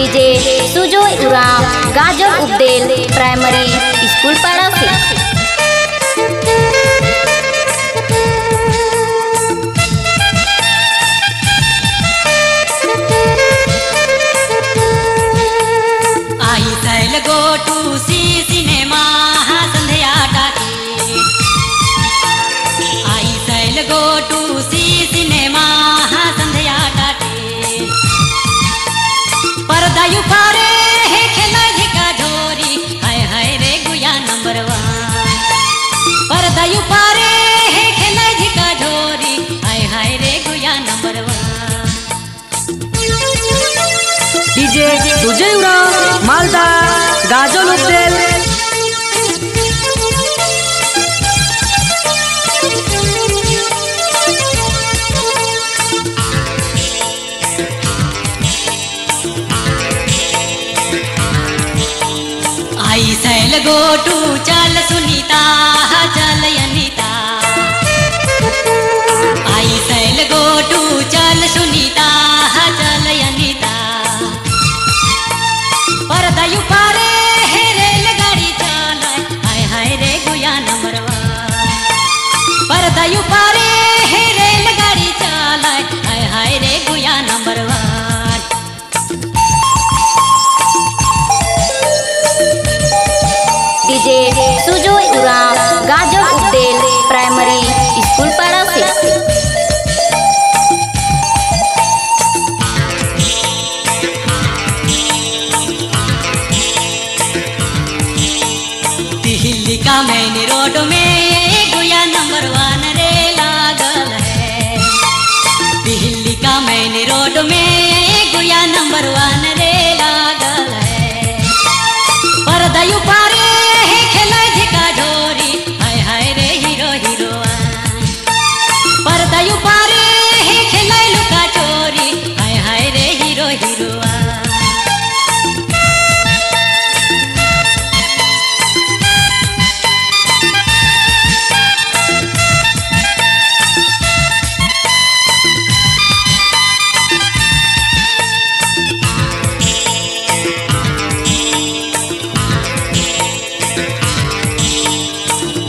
DJ Sujoy उराम गाजर उपदेल primary school पाड़ा से गो टू पारे नंबर वन। पर्दा यू पारे हे खेला झिका झोरी हाय हाय रे गुया नंबर वन। डीजे मालदा, गाजल उपदेल आई सैल ကမဲနေတော့တမဲ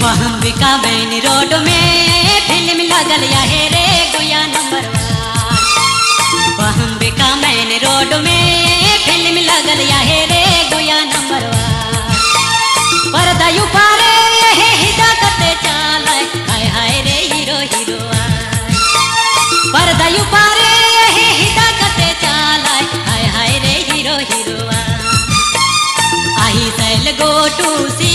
महम्बिका बहन रोड में फ़िल्म लगल है रे गुया नंबर महम्बिका बहन रोड में फ़िल्म लगल है रे गुया नंबर पर्दा उपारे हे हिदा कते चाल हाय हाय रे हीरो हीरो पर्दा उपारे हे हिदा कते चाल हाय हाय रे hero hero I shall go to see